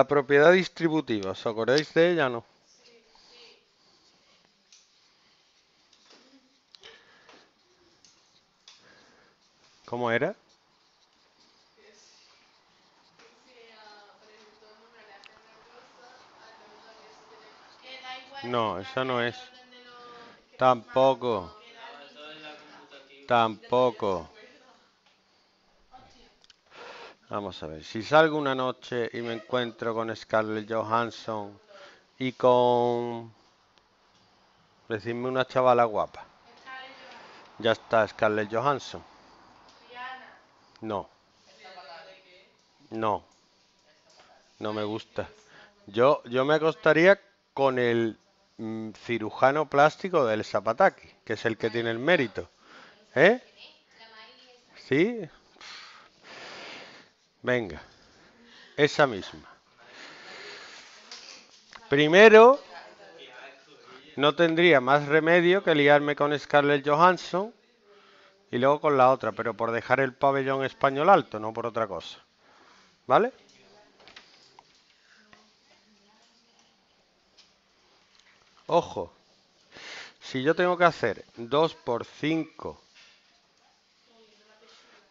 La propiedad distributiva, ¿os acordáis de ella no? ¿Cómo era? No, eso no es. Tampoco. Tampoco. Vamos a ver, si salgo una noche y me encuentro con Scarlett Johansson y con... Decidme una chavala guapa. Ya está Scarlett Johansson. No. No. No me gusta. Yo, yo me acostaría con el mm, cirujano plástico del Zapataki, que es el que tiene el mérito. ¿Eh? ¿Sí? Venga, esa misma. Primero, no tendría más remedio que liarme con Scarlett Johansson y luego con la otra, pero por dejar el pabellón español alto, no por otra cosa. ¿Vale? Ojo, si yo tengo que hacer 2 por 5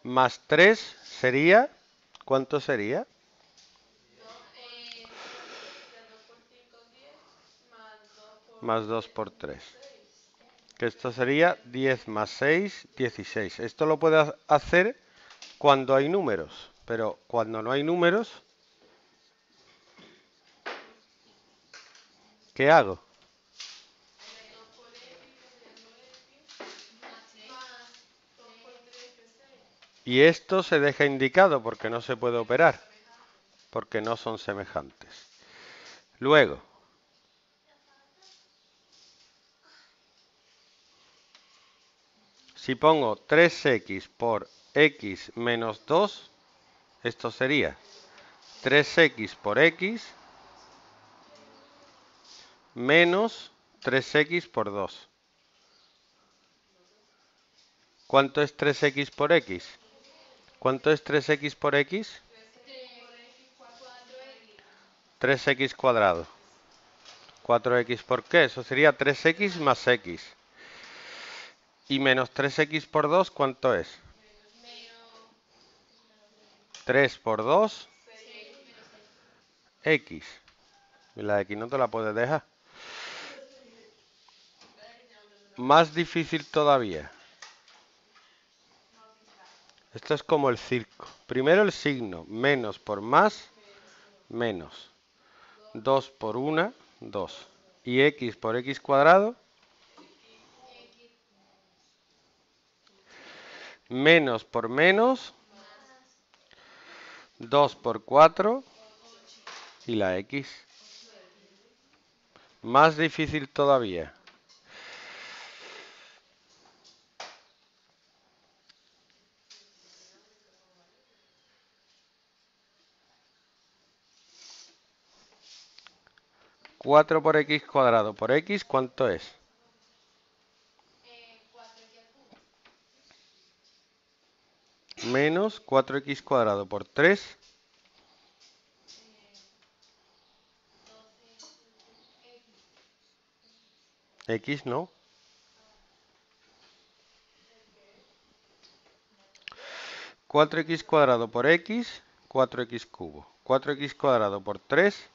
más 3 sería ¿Cuánto sería? Más 2 por 3. Que esto sería 10 más 6, 16. Esto lo puedo hacer cuando hay números, pero cuando no hay números, ¿qué hago? Y esto se deja indicado porque no se puede operar, porque no son semejantes. Luego, si pongo 3x por x menos 2, esto sería 3x por x menos 3x por 2. ¿Cuánto es 3x por x? ¿Cuánto es 3x por x? 3x cuadrado. 4x por qué? Eso sería 3x más x. Y menos 3x por 2, ¿cuánto es? 3 por 2, x. Y la de aquí no te la puedes dejar. Más difícil todavía. Esto es como el circo. Primero el signo, menos por más, menos. 2 por 1, 2. Y x por x cuadrado, menos por menos, 2 por 4 y la x. Más difícil todavía. 4 por x cuadrado por x, ¿cuánto es? Menos 4x cuadrado por 3. X no. ¿4x cuadrado por x? 4x cubo. 4x cuadrado por 3